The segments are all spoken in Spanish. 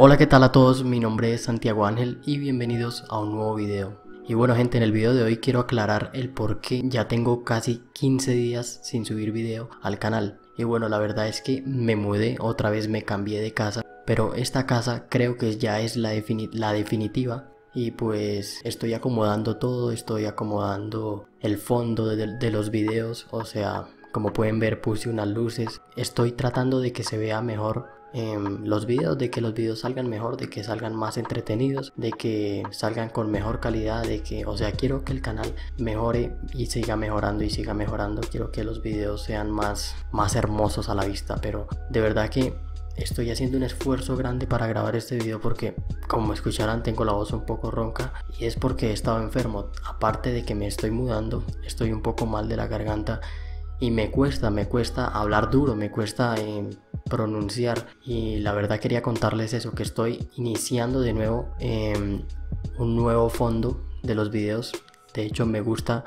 Hola qué tal a todos, mi nombre es Santiago Ángel y bienvenidos a un nuevo video. Y bueno gente, en el video de hoy quiero aclarar el por qué ya tengo casi 15 días sin subir video al canal. Y bueno, la verdad es que me mudé, otra vez me cambié de casa, pero esta casa creo que ya es la, la definitiva y pues estoy acomodando todo, estoy acomodando el fondo de, de, los videos, o sea, como pueden ver puse unas luces, estoy tratando de que se vea mejor los videos, de que los videos salgan mejor, de que salgan más entretenidos, de que salgan con mejor calidad, de que, o sea, quiero que el canal mejore y siga mejorando y siga mejorando, quiero que los videos sean más, más hermosos a la vista, pero de verdad que estoy haciendo un esfuerzo grande para grabar este video porque como escucharán tengo la voz un poco ronca y es porque he estado enfermo. Aparte de que me estoy mudando estoy un poco mal de la garganta y me cuesta me cuesta hablar duro me cuesta eh, pronunciar. Y la verdad quería contarles eso que estoy iniciando de nuevo em, un nuevo fondo de los videos. De hecho me gusta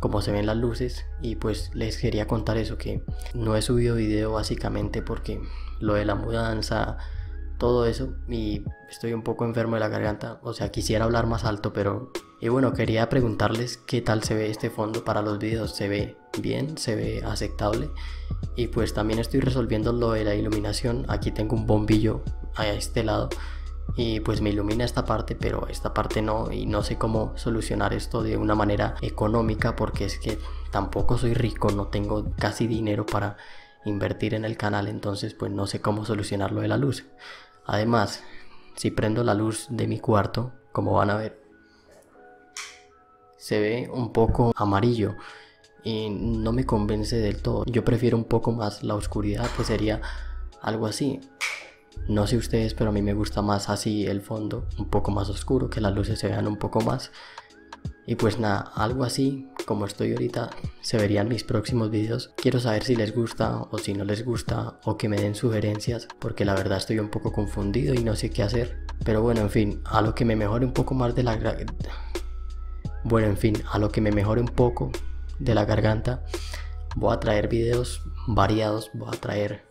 como se ven las luces y pues les quería contar eso que no he subido video básicamente porque lo de la mudanza todo eso y estoy un poco enfermo de la garganta. O sea quisiera hablar más alto pero y bueno quería preguntarles qué tal se ve este fondo para los videos. Se ve bien se ve aceptable. Y pues también estoy resolviendo lo de la iluminación. Aquí tengo un bombillo a este lado. Y pues me ilumina esta parte pero esta parte no. Y no sé cómo solucionar esto de una manera económica porque es que tampoco soy rico no tengo casi dinero para invertir en el canal. Entonces pues no sé cómo solucionar lo de la luz. Además si prendo la luz de mi cuarto como van a ver se ve un poco amarillo y no me convence del todo. Yo prefiero un poco más la oscuridad, que sería algo así. No sé ustedes, pero a mí me gusta más así el fondo, un poco más oscuro, que las luces se vean un poco más. Y pues nada, algo así como estoy ahorita se verían mis próximos vídeos. Quiero saber si les gusta o si no les gusta o que me den sugerencias porque la verdad estoy un poco confundido y no sé qué hacer. Pero bueno, en fin, a lo que me mejore un poco más de la... Bueno, en fin, a lo que me mejore un poco de la garganta. Voy a traer videos variados, voy a traer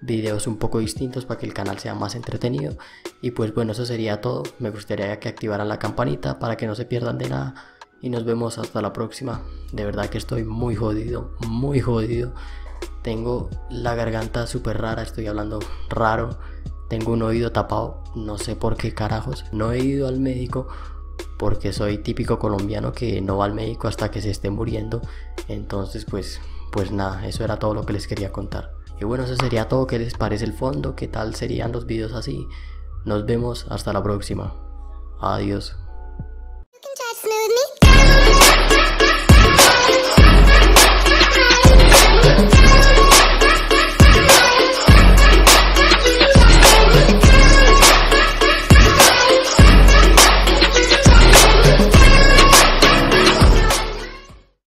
videos un poco distintos para que el canal sea más entretenido. Y pues bueno, eso sería todo. Me gustaría que activaran la campanita para que no se pierdan de nada. Y nos vemos hasta la próxima. De verdad que estoy muy jodido, muy jodido. Tengo la garganta súper rara, estoy hablando raro. Tengo un oído tapado, no sé por qué carajos. No he ido al médico porque soy típico colombiano que no va al médico hasta que se esté muriendo. Entonces, pues, pues nada, eso era todo lo que les quería contar. Y bueno, eso sería todo. ¿Qué les parece el fondo? ¿Qué tal serían los videos así? Nos vemos hasta la próxima. Adiós.